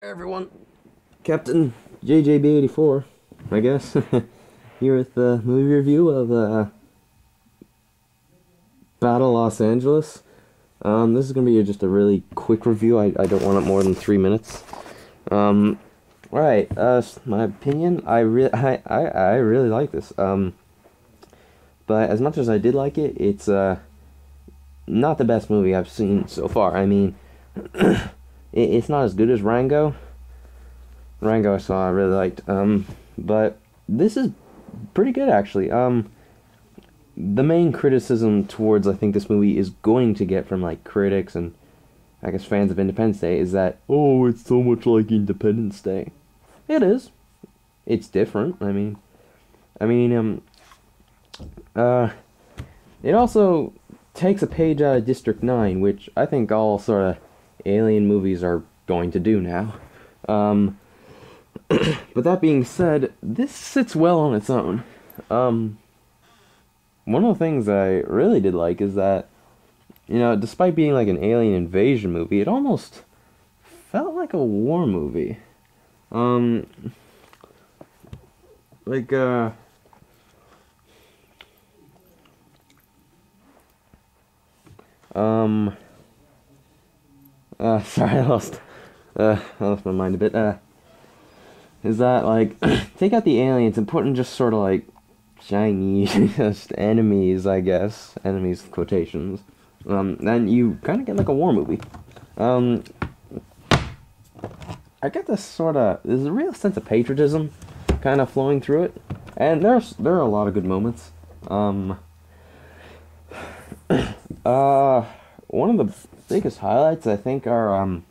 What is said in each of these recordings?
everyone, Captain JJB84, I guess, here with the movie review of uh, Battle Los Angeles. Um, this is going to be just a really quick review, I, I don't want it more than three minutes. Um, alright, uh, my opinion, I, re I, I, I really like this. Um, but as much as I did like it, it's uh, not the best movie I've seen so far. I mean, it, it's not as good as Rango. Rango I saw I really liked. Um, but this is pretty good actually. Um, the main criticism towards I think this movie is going to get from like critics and I guess fans of Independence Day is that oh it's so much like Independence Day. It is. It's different. I mean, I mean um, uh, it also takes a page out of District Nine, which I think all sort of alien movies are going to do now. Um, but that being said, this sits well on its own. Um, one of the things I really did like is that, you know, despite being like an alien invasion movie, it almost felt like a war movie. Um, like, uh, um, uh, sorry, I lost, uh, I lost my mind a bit. Uh, is that like take out the aliens and put in just sort of like Chinese just enemies, I guess, enemies quotations. Um, then you kind of get like a war movie. Um, I get this sort of there's a real sense of patriotism kind of flowing through it, and there's there are a lot of good moments. Um, uh, one of the biggest highlights I think are um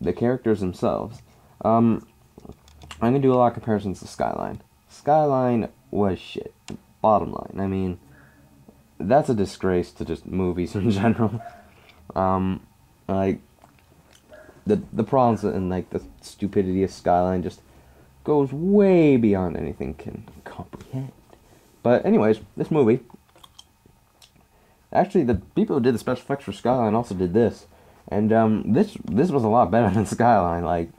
the characters themselves. Um, I'm gonna do a lot of comparisons to Skyline. Skyline was shit. Bottom line. I mean, that's a disgrace to just movies in general. Um, like the the problems and like the stupidity of Skyline just goes way beyond anything can comprehend. But anyways, this movie. Actually, the people who did the special effects for Skyline also did this, and um, this this was a lot better than Skyline. Like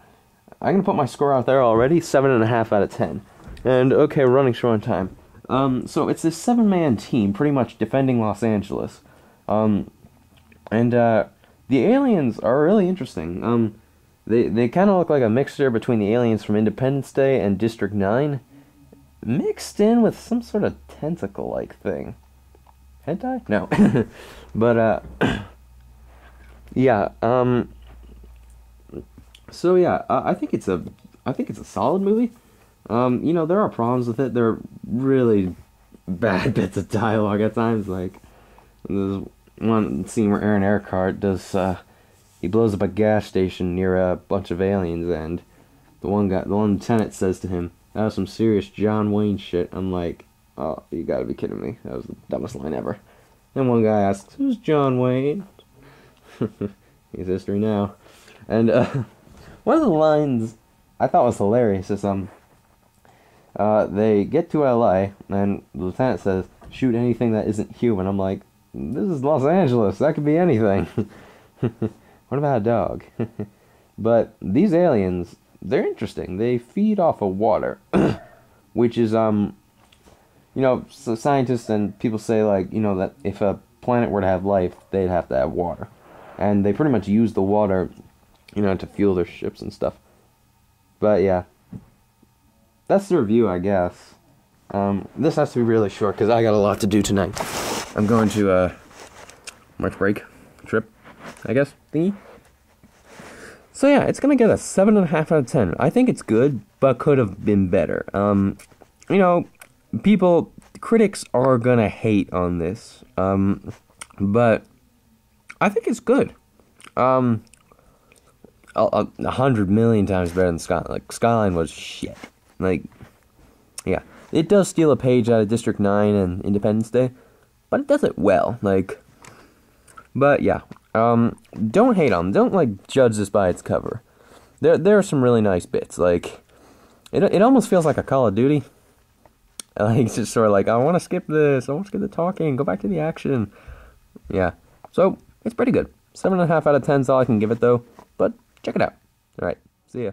I'm gonna put my score out there already, seven and a half out of ten. And okay, running short on time. Um, so it's this seven-man team, pretty much defending Los Angeles. Um, and uh, the aliens are really interesting. Um, they they kind of look like a mixture between the aliens from Independence Day and District Nine, mixed in with some sort of tentacle-like thing. Hentai? No, but uh, yeah. Um, so yeah, I, I think it's a I think it's a solid movie. Um, you know, there are problems with it. There are really bad bits of dialogue at times. Like there's one scene where Aaron Eckhart does uh, he blows up a gas station near a bunch of aliens, and the one guy, the one lieutenant says to him, "That was some serious John Wayne shit." I'm like, "Oh, you gotta be kidding me! That was the dumbest line ever." And one guy asks, "Who's John Wayne?" He's history now, and uh, one of the lines I thought was hilarious is um uh, they get to LA and the lieutenant says, shoot anything that isn't human. I'm like, this is Los Angeles, that could be anything. what about a dog? but these aliens, they're interesting. They feed off of water, which is um you know, so scientists and people say like, you know, that if a planet were to have life, they'd have to have water. And they pretty much use the water you know, to fuel their ships and stuff. But yeah, that's the review, I guess. Um, this has to be really short because I got a lot to do tonight. I'm going to uh, March break trip, I guess thingy. So yeah, it's gonna get a seven and a half out of ten. I think it's good, but could have been better. Um, you know, people, critics are gonna hate on this. Um, but I think it's good. Um, a, a hundred million times better than Skyline. Like Skyline was shit. Like, yeah, it does steal a page out of District Nine and Independence Day, but it does it well. Like, but yeah, um, don't hate on. Don't like judge this by its cover. There, there are some really nice bits. Like, it, it almost feels like a Call of Duty. Like, it's just sort of like I want to skip this. I want to skip the talking. Go back to the action. Yeah, so it's pretty good. Seven and a half out of ten is all I can give it though. But check it out. All right. See ya.